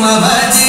مهدي